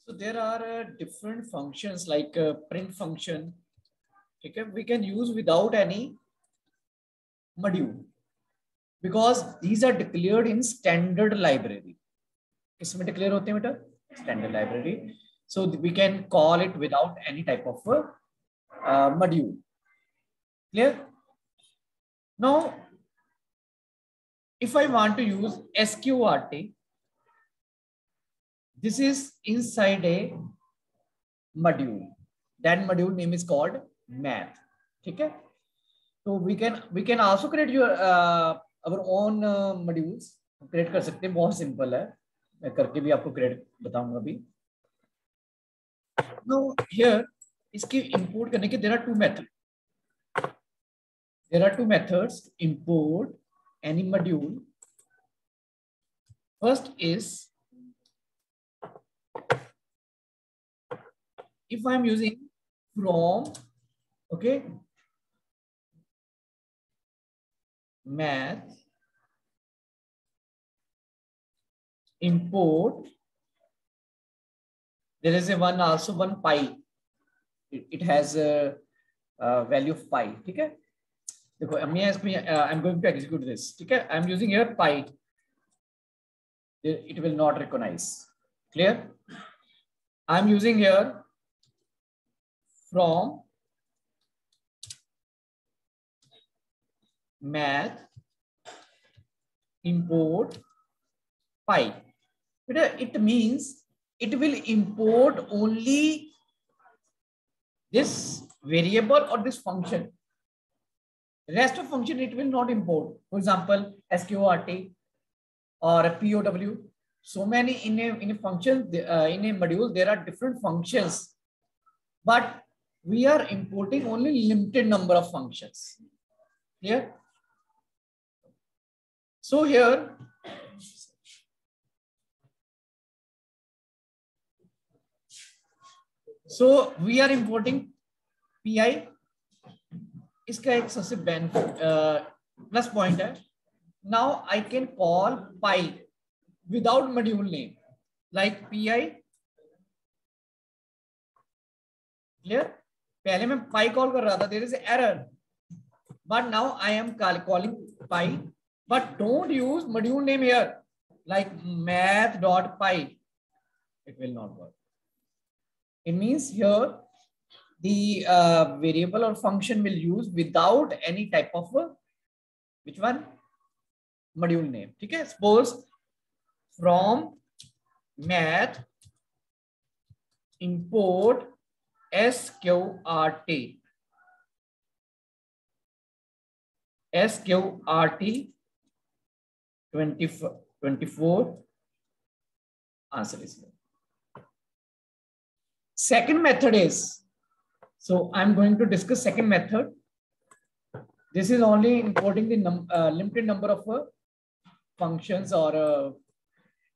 So there are uh, different functions like uh, print function. Okay, we can use without any module because these are declared in standard library. इसमें declare होते हैं बेटा standard library. So we can call it without any type of uh, uh, module. Clear? Now, if I want to use SQRT, this is inside a module. That module name is called math. Okay. So we can we can also create your uh, our own uh, modules. create कर सकते हैं बहुत simple है मैं करके भी आपको create बताऊँगा अभी now here इसकी import करने के there are two methods there are two methods import any module first is if I'm using from, okay, math import, there is a one also one pi. It, it has a, a, value of pi. Okay. Me ask me, uh, I'm going to execute this. Okay. I'm using here pi. It will not recognize. Clear? I'm using here from math import pi. It means it will import only this variable or this function. Rest of function it will not import. For example, SQRT or POW. So many in a, in a function, uh, in a module, there are different functions. But we are importing only limited number of functions. Here. So here, so we are importing pi. इसका एक सबसे plus point है now I can call pi without module name like P I clear पहले मैं pi call कर रहा था there is error but now I am calling pi but don't use module name here like math dot pi it will not work it means here the uh, variable or function will use without any type of uh, which one module name okay suppose from math import S Q R T S Q R T twenty twenty four answer इसमें second method is so I am going to discuss second method this is only importing the limited number of function और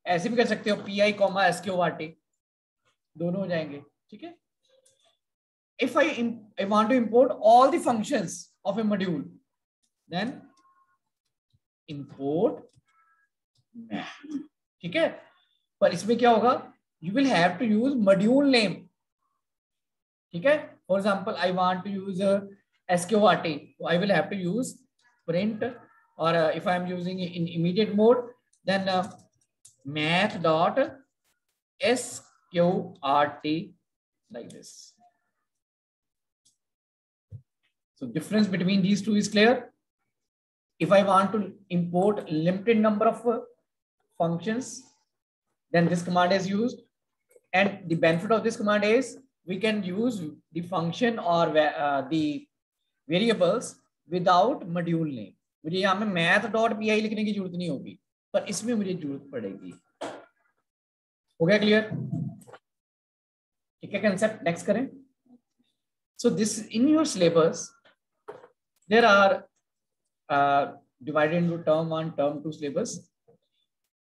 ऐसे भी कर सकते हो P I comma S Q R T दोनों हो जाएँगे, ठीक है? if I, I want to import all the functions of a module, then import math. ठीक है पर इसमें क्या होगा you will have to use module name ठीक है for example I want to use a SQRT so I will have to use print or uh, if I am using in immediate mode then uh, math dot SQRT like this So difference between these two is clear. If I want to import limited number of uh, functions, then this command is used. And the benefit of this command is we can use the function or uh, the variables without module name. मुझे यहाँ में math dot pi लिखने की जरूरत नहीं होगी पर इसमें मुझे जरूरत पड़ेगी हो गया क्लियर ठीक है कंसेप्ट नेक्स्ट करें so this in your syllabus there are uh, divided into term one, term two syllabus.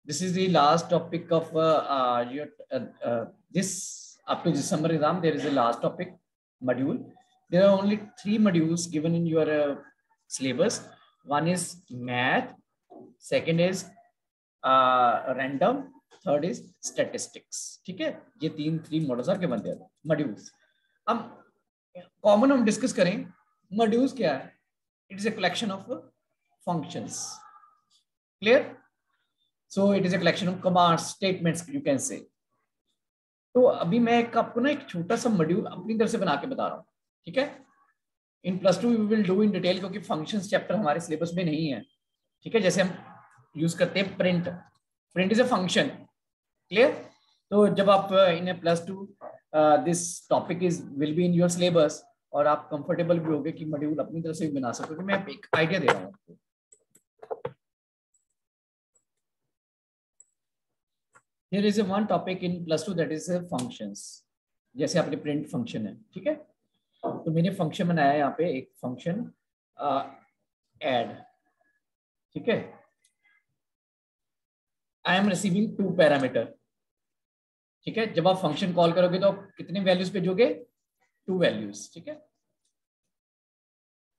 This is the last topic of uh, uh, your, uh, uh, this up to December exam. There is a last topic module. There are only three modules given in your uh, syllabus. One is math. Second is random. Third is statistics ठीक है ये तीन three models are given there modules अब common हम discuss करें modules क्या है it is a collection of functions clear so it is a collection of commands statements you can say तो अभी मैं एक आपको ना एक छोटा सा मॉड्यूल अपनी तरफ़ से बना के बता रहा हूँ, ठीक है? In plus two we will do in detail क्योंकि फ़ंक्शंस चैप्टर हमारे सिलेबस में नहीं है, ठीक है? जैसे हम यूज़ करते हैं print print is a function clear तो जब आप in plus two this topic is will be in your syllabus और आप कंफर्टेबल भी होगे कि मॉड्यूल अपनी तरफ़ से भी बना सकते हो। मैं एक आइडिया दे रहा हूँ आपको। Here is a one topic in plus 2 that is functions. जैसे आपने प्रिंट फ़ंक्शन है, ठीक है? तो मैंने फ़ंक्शन बनाया यहाँ पे, एक फ़ंक्शन एड ठीक है? I am receiving two parameter ठीक है? जब आप फ़ंक्शन कॉल करोगे तो कितने वैल्यूज़ भेजोगे? टू वैल्यूज़ ठीक है?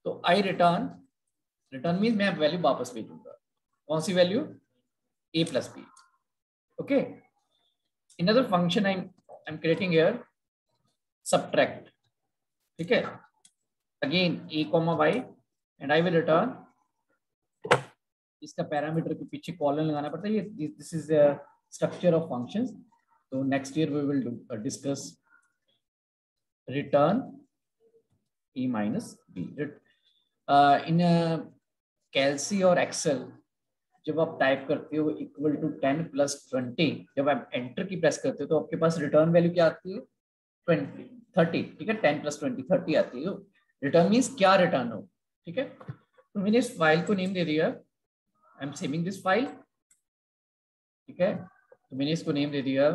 तो आई रिटर्न रिटर्न मीन मैं वैल्यू वापस भेजूँगा। कौन सी value a plus b okay another function i'm i'm creating here, subtract ठीक है? Again a comma y and I will return इसका पैरामीटर के पीछे कॉलन लगाना पड़ता है। ये this is the structure of functions तो next year we will discuss return e minus b. Uh, in a calci or excel जब आप टाइप करते हो equal to ten plus twenty जब आप एंटर की प्रेस करते हो तो आपके पास रिटर्न वैल्यू क्या आती है? ट्वेंटी थर्टी ठीक है? टेन प्लस ट्वेंटी थर्टी आती है। रिटर्न मीन्स क्या रिटर्न हो? ठीक है? तो मैंने इस फ़ाइल को नेम दे दिया। I am saving this file ठीक है? तो मैंने इसको नेम दे दिया।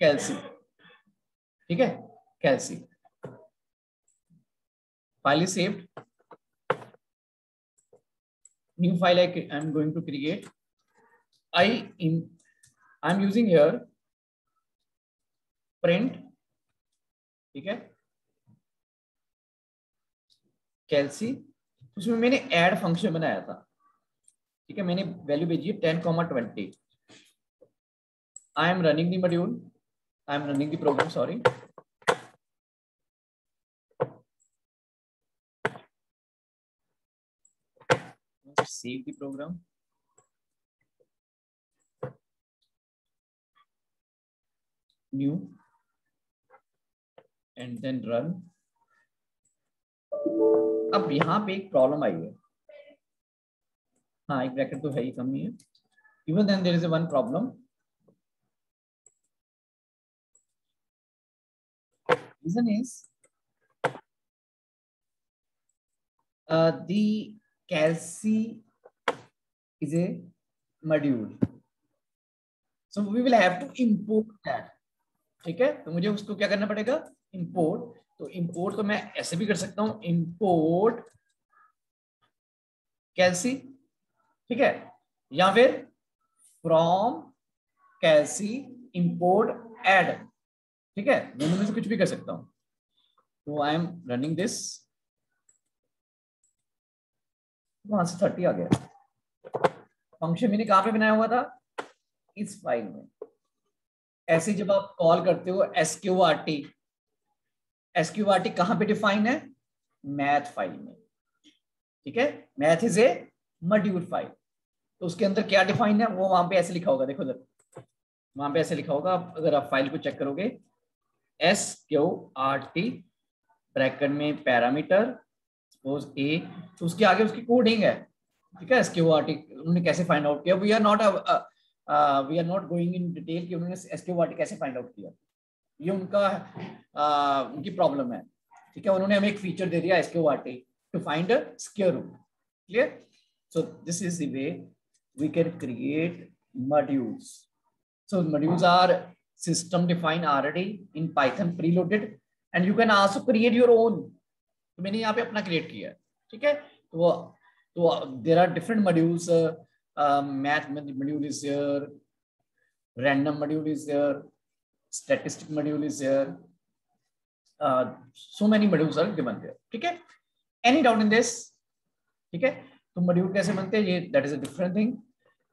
कैल्सी ठीक है? कैल्सी file is saved new file I am going to create. I in, I'm using here print. ठीक है? कैलसी उसमें मैंने ऐड फ़ंक्शन बनाया था। ठीक है? मैंने वैल्यू भेजी है ten comma twenty I am running the module I am running the program sorry save the program. New. And then run. अब यहाँ पे एक प्रॉब्लम आई है। हाँ एक ब्रैकेट तो है ही कम नहीं है। Even then there is a one problem reason is uh, the calci is a module. So we will have to import that. ठीक है? तो मुझे उसको क्या करना पड़ेगा? इंपोर्ट तो इंपोर्ट तो मैं ऐसे भी कर सकता हूँ। इंपोर्ट कैल्सी ठीक है? या फिर फ्रॉम कैल्सी इंपोर्ट एड ठीक है? दोनों में से कुछ भी कर सकता हूँ। तो आई एम रनिंग दिस वहाँ से थर्टी आ गया। फ़ंक्शन मैंने कहाँ पे बनाया हुआ था? इस फ़ाइल में। ऐसे जब आप कॉल करते हो S Q R T S Q R T कहाँ पे डिफाइन है? मैथ फ़ाइल में। ठीक है? Math is a module file तो उसके अंदर क्या डिफाइन है? वो वहाँ पे ऐसे लिखा होगा। देखो इधर। वहाँ पे ऐसे लिखा होगा। अगर आप फ़ाइल को चेक करोगे S Q? R T bracket में पैरामीटर सपोज़ ए तो उसके आगे उसकी कोडिंग है। ठीक है? एसक्यू आर्टिक उन्होंने कैसे फाइंड आउट किया? We are not we are not going in detail कि उन्होंने एसक्यू आर्टिक कैसे फाइंड आउट किया। ये उनका uh, उनकी प्रॉब्लम है। ठीक है? उन्होंने हमें एक फीचर दे दिया sqrt to find a square root clear so this is the way we can create modules so modules are system defined already in python preloaded, and you can also create your own. तो मैंने यहाँ पे अपना create किया है, ठीक है? तो तो there are different modules math module is there random module is there statistic module is there so many modules are given there ठीक है? एनी डाउट इन दिस ठीक है? तो मॉड्यूल कैसे बनते हैं? ये that is a different thing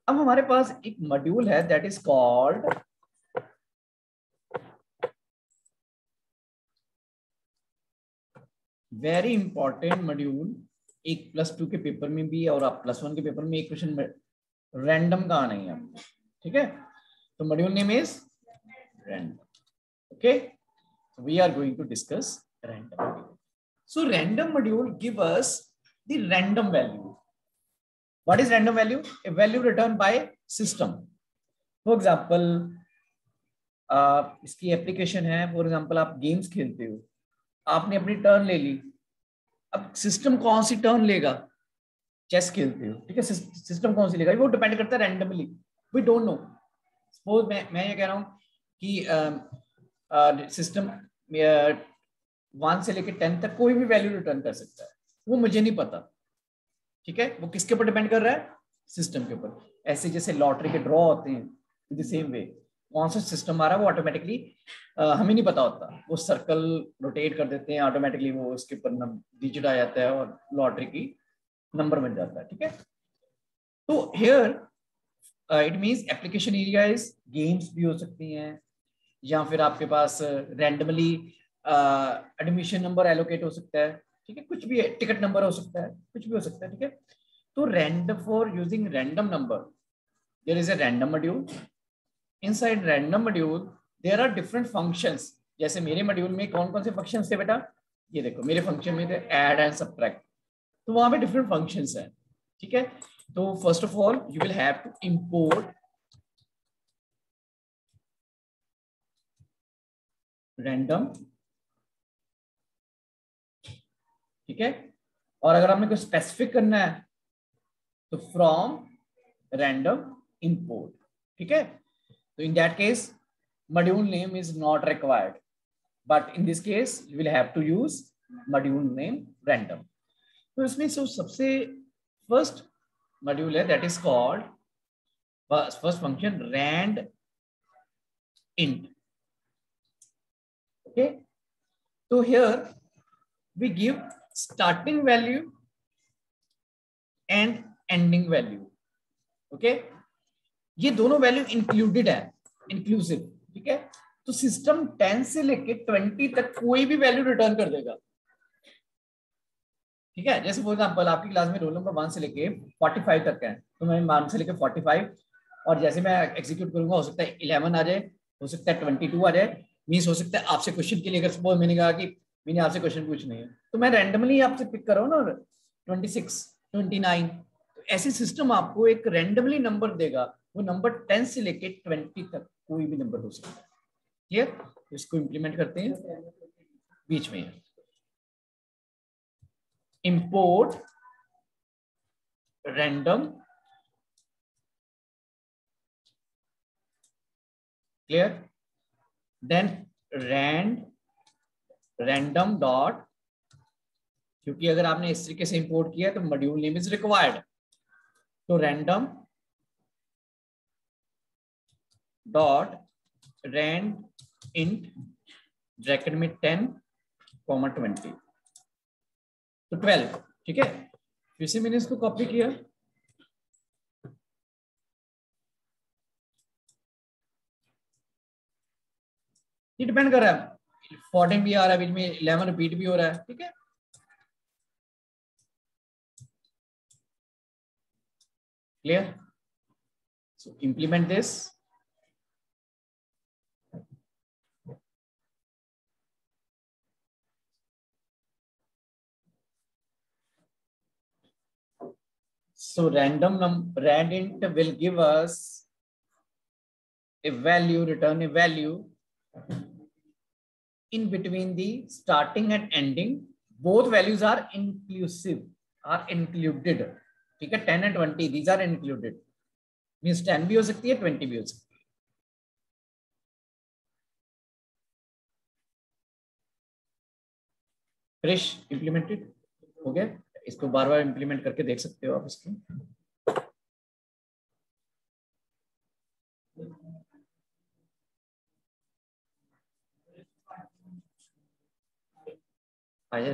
अब हमारे पास एक मॉड्यूल है that is called very important module एक प्लस टू के पेपर में भी और आप प्लस वन के पेपर में एक क्वेश्चन रैंडम का आना है ठीक है? तो module name is random okay we are going to discuss random so random module give us the random value what is random value a value return by system for example इसकी application है for example आप games खेलते हो। आपने अपनी turn ले ली। अब system कौन सी टर्न लेगा? चेस खेलते हो, ठीक है? सिस्टम कौन सी लेगा? वो डिपेंड करता है randomly we don't know suppose मैं मैं ये कह रहा हूँ कि सिस्टम वन से लेकर टेन तक कोई भी वैल्यू रिटर्न कर सकता है। वो मुझे नहीं पता। ठीक है? वो किसके ऊपर डिपेंड कर रहा है? सिस्टम के ऊपर। ऐसे जैसे लॉटरी के ड्रॉ होते हैं इन द सेम वे कौन सा सिस्टम आ रहा है वो ऑटोमेटिकली हमें नहीं पता होता। वो सर्कल रोटेट कर देते हैं ऑटोमेटिकली वो उसके ऊपर डिजिट आ जाता है और लॉटरी की नंबर बन जाता है, ठीक है? तो here it means application area is games भी हो सकती हैं, या फिर आपके पास रैंडमली एडमिशन नंबर एलोकेट हो सकता है, ठीक है? कुछ भी टिकट नंबर हो सकता है, कुछ भी हो सकता है, ठीक है? तो rand for using random number there is a random module inside random module there are different functions जैसे मेरे मॉड्यूल में कौन कौन से फ़ंक्शन थे बेटा? ये देखो, मेरे फ़ंक्शन में थे एड एंड सब्ट्रैक्ट तो वहाँ पे डिफरेंट फ़ंक्शन है, ठीक है? तो first of all you will have to import random ठीक है? और अगर आपने कोई स्पेसिफिक करना है तो फ्रॉम रैंडम इंपोर्ट ठीक है? तो in that case module name is not required but in this case you will have to use module name random तो इसमें सो सबसे फ़र्स्ट मॉड्यूल है that is called first function rand int okay तो here we give starting value and ending value okay ये दोनों value included है inclusive ठीक है? तो सिस्टम 10 से लेके 20 तक कोई भी वैल्यू रिटर्न कर देगा। ठीक है? जैसे फॉर एग्ज़ाम्पल आपकी क्लास में रोल नंबर वन से लेके 45 तक है तो मैं वन से लेके 45 और जैसे मैं एग्जीक्यूट करूँगा, हो सकता है 11 आ जाए, हो सकता है 22 आ जाए मीन्स हो सकता है आपसे क्वेश्चन के लिए अगर सपोज़ मैंने कहा कि मैंने आपसे क्वेश्चन पूछने है तो मैं रैंडमली आपसे पिक कर रहा हूँ ना ट्वेंटी सिक्स ट्वेंटी नाइन ऐसे सिस्टम आपको एक रैंडमली नंबर देगा वो नंबर टेन से लेके ट्वेंटी तक कोई भी नंबर हो सकता है। क्लियर तो इसको इंप्लीमेंट करते हैं। बीच में import random clear? Then rand, random dot क्योंकि अगर आपने इस तरीके से इंपोर्ट किया तो मॉड्यूल नेम इज़ रिक्वायर्ड तो random dot rand int bracket में टेन कॉमा ट्वेंटी तो ट्वेल्व ठीक है? फिर से मैंने इसको कॉपी किया। डिपेंड कर रहा है। फोर्टीन भी आ रहा है, बीच में इलेवन रिपीट भी हो रहा है, ठीक है? Clear so implement this So random num rand int will give us a value, return a value in between the starting and ending. Both values are inclusive, are included. ठीक है 10 and 20 these are included. Means 10 भी हो सकती है 20 भी हो सकती है. फ्रेश इंप्लीमेंटेड हो गया इसको बार बार इंप्लीमेंट करके देख सकते हो आप इसको। आया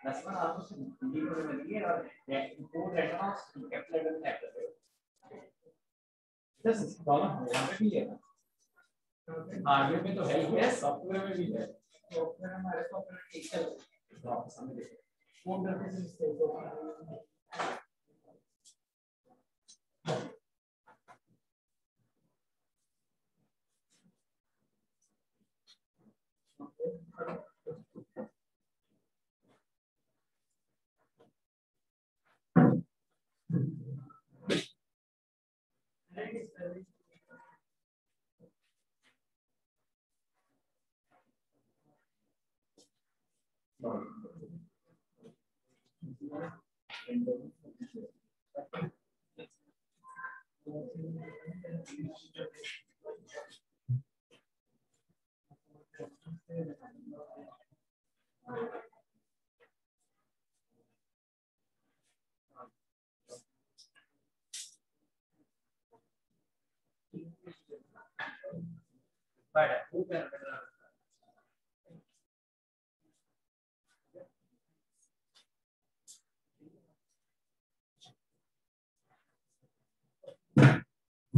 इसमें That's one almost import advance capital है This is कॉलम यहाँ पे भी है हार्डवेयर में तो है ही है सॉफ्टवेयर में भी है सॉफ्टवेयर हमारे सॉफ्टवेयर एक्सेल समझ लीजिए कोड करके से मिस्टेक Right.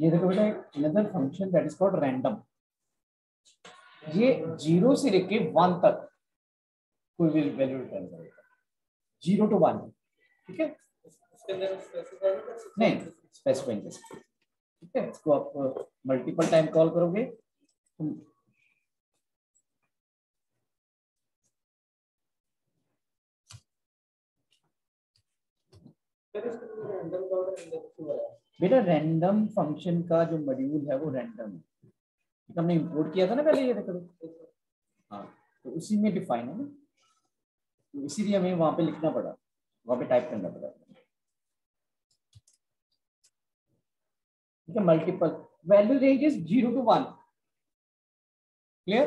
ये देखो बेटा another function that is called random ये ज़ीरो से लेके वन तक कोई भी वैल्यू रिटर्न करेगा ज़ीरो टू वन ठीक है? नहीं स्पेसिफाई ठीक है? इसको आप मल्टीपल टाइम कॉल करोगे, तुम बेटा रैंडम फ़ंक्शन का जो मॉड्यूल है वो रैंडम है। हमने इंपोर्ट किया था ना पहले ये देखो हाँ तो उसी में डिफाइन है ना। तो इसीलिए हमें वहाँ पे लिखना पड़ा। वहाँ पे टाइप करना पड़ा। ठीक है multiple value range is zero to one clear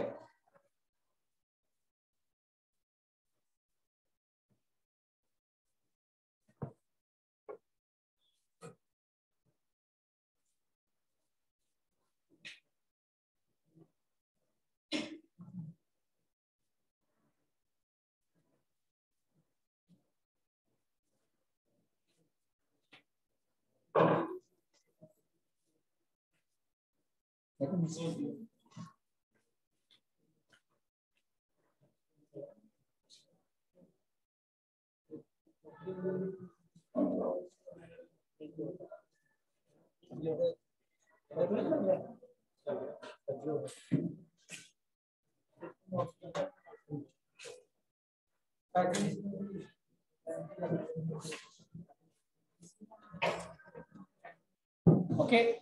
Okay.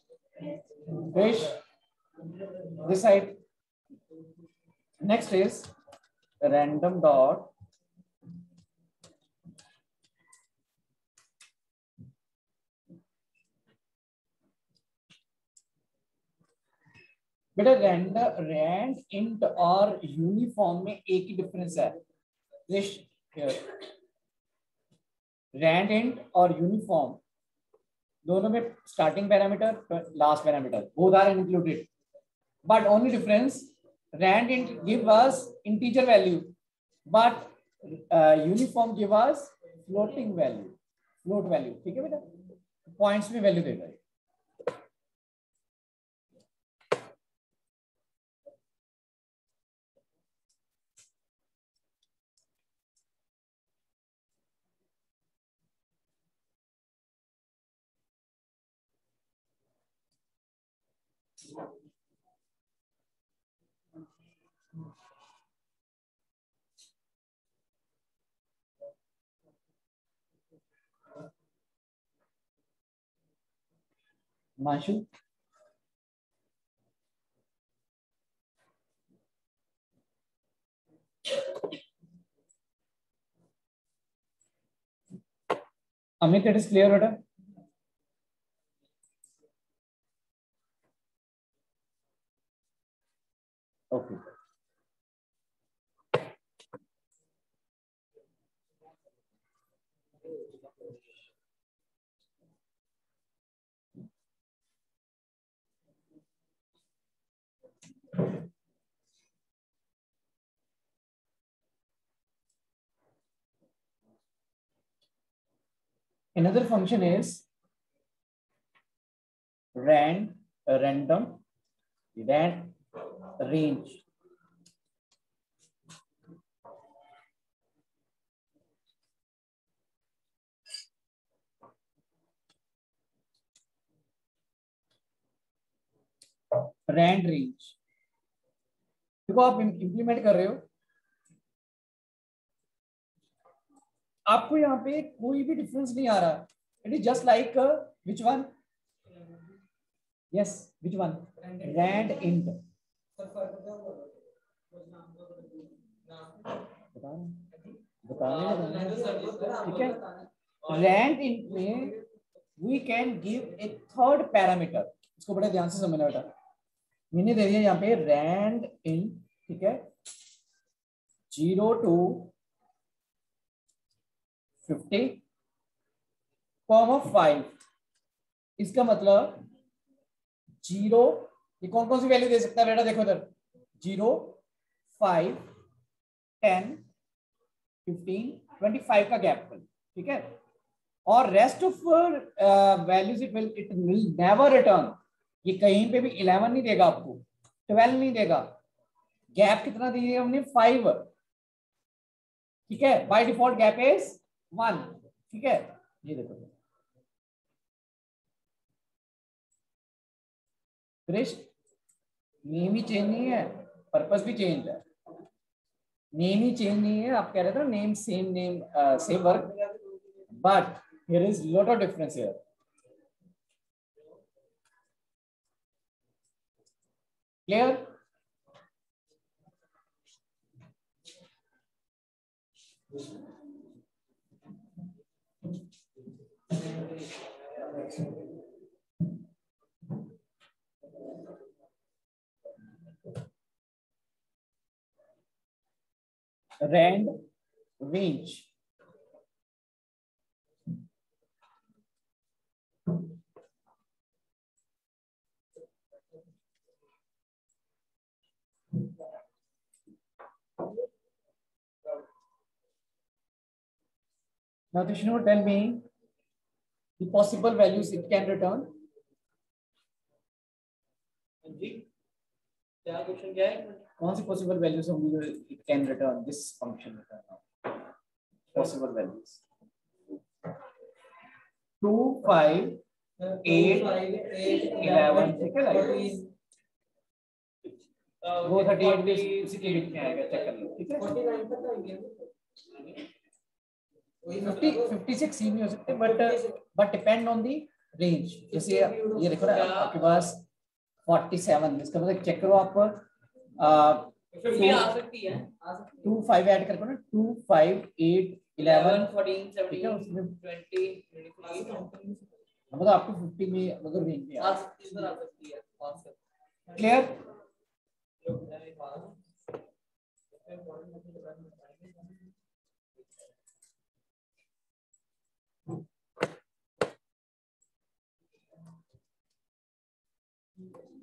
Vish. This side. Next is random dot. बेटा रैंड रैंड इंट और यूनिफॉर्म में एक ही डिफरेंस है। रैंड इंट और यूनिफॉर्म दोनों में starting parameter last parameter both are included but only difference rand int give us integer value but uniform give us floating value float value ठीक है बेटा पॉइंट्स में वैल्यू देगा माशु अमित it is clear, बेटा Another function is rand, uh, random, rand range. Rand range देखो आप implement कर रहे हो आपको यहाँ पे कोई भी डिफरेंस नहीं आ रहा। It is just like which one yes which one rand int ठीक है? रैंड इंट में we can give a third parameter इसको बड़े ध्यान से समझना बेटा। मैंने दे दिया यहाँ पे रैंड इन ठीक है? Zero to fifty form of five इसका मतलब ज़ीरो, ये कौन कौन सी वैल्यू दे सकता है बेटा? देखो इधर। Zero five ten fifteen twenty five का गैप ठीक है? और rest of values it will it will never return ये कहीं पे भी इलेवन नहीं देगा आपको। ट्वेल्व नहीं देगा। गैप कितना दीजिए हमने? फाइव ठीक है? By default gap is one, ठीक है? ये देखो नेम ही चेंज नहीं है पर्पस भी चेंज है। नेम ही चेंज नहीं है, आप कह रहे थे name same name same work but here is lot of difference here clear rand range Now, Vishnu, tell me the possible values it can return. कौन सी पॉसिबल वैल्यूज़ हम it can return this function possible values two five eight eleven ठीक है वो thirty eight भी उसी के बीच में आएगा चेक कर लो ठीक है? 50, 56 ही हो सकते but but depend on the range जैसे ये देखो ना आपके पास फोर्टी सेवन इसका मतलब चेक करो आप है है टू फाइव ऐड करके ना टू फाइव एट इलेवन 11 14 ठीक है 17 उसमें 20 23 मतलब आपको फिफ्टी में अगर रेंज में आ सकती है है clear Yes.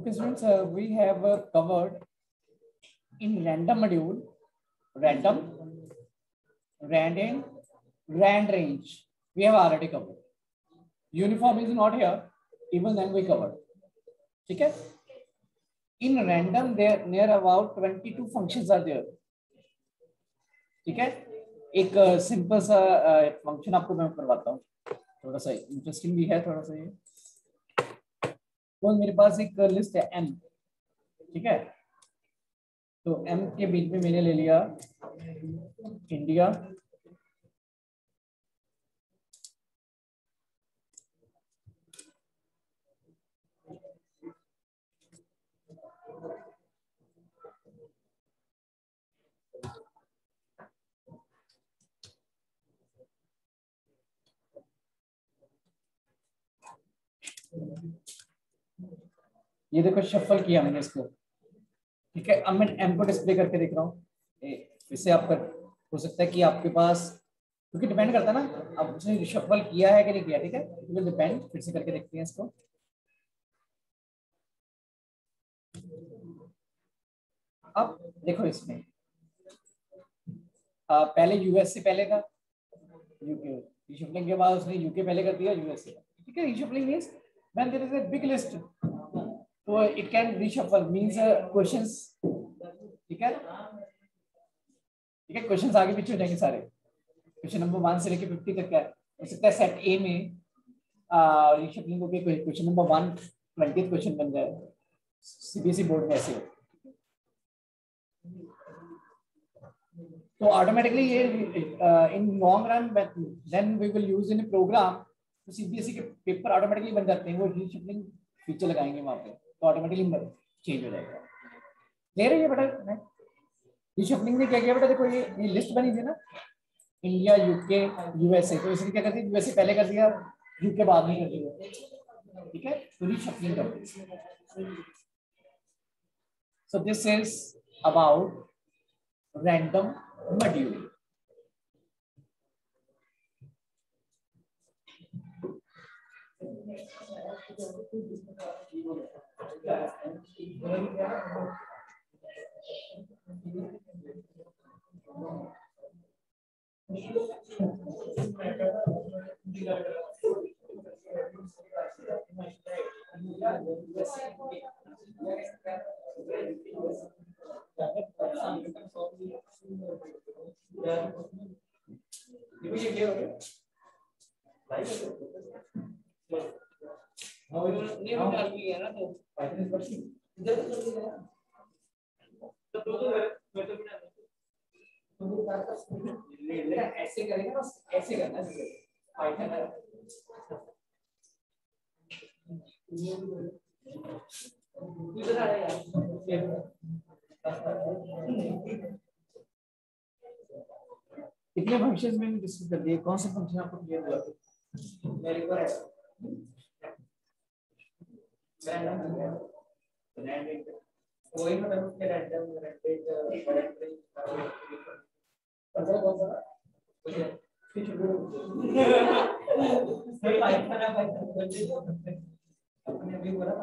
Okay, students, uh, we have uh, covered in random module, random, random, rand range. We have already covered. Uniform is not here, even then we covered. Okay? In random, there near about 22 functions are there. ठीक है एक simple सा function आपको मैं करवाता हूँ थोड़ा सा इंटरेस्टिंग भी है थोड़ा सा ये तो मेरे पास एक लिस्ट है एम ठीक है? तो एम के बीच में मैंने ले लिया इंडिया ये देखो शफल किया मैंने इसको। ठीक है अब मैं एम को डिस्प्ले करके देख रहा हूँ। इससे आप कर हो सकता है कि आपके पास क्योंकि डिपेंड करता है ना अब उसने शफल किया है कि नहीं किया ठीक है? विल डिपेंड फिर से करके देखते हैं इसको। अब देखो इसमें। आ, पहले यूएस से पहले था यूके रिशफलिंग के बाद उसने यूके पहले कर दिया यूएसए ठीक है reshuffling is a big list तो it can reshuffle means questions ठीक है? ठीक है क्वेश्चंस आगे पीछे हो जाएँगे सारे। क्वेश्चन नंबर वन से लेके फिफ्टी तक क्या हो। सकता है सेट ए में रिशफलिंग होकर question number one twenty question बन जाए। सीबीएसई बोर्ड में ऐसे। तो ऑटोमेटिकली ये in long run then we will use in program तो सीबीएसई के पेपर ऑटोमेटिकली बन जाते हैं। वो रीशफलिंग फीचर लगाएँगे वहाँ पे। तो ऑटोमेटिकली चेंज हो जाएगा। दे रही है बेटा रीशफलिंग ने क्या किया बेटा? देखो ये ये लिस्ट बनी थी ना इंडिया यूके यूएसए तो इसने क्या कर दिया? यूएसए पहले कर दिया यूके बाद में कर दिया। ठीक है? तो रीशफलिंग कर दी। So this is about random module Ibu jadi. ऐसे करेंगे ना ऐसे करना कितने फ़ंक्शन में डिस्कस कर दिए। कौन से फ़ंक्शन आपको क्लियर हुआ? मेरे को है कोई मतलब उसके रैंडम रैंडम पता कौन सा अपने भी बोला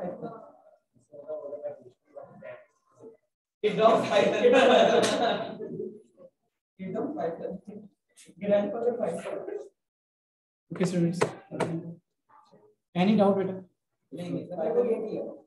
Kingdom fighter. Kingdom fighter. Grandfather fighter. Okay, students. Any doubt, beta? नहीं, सर,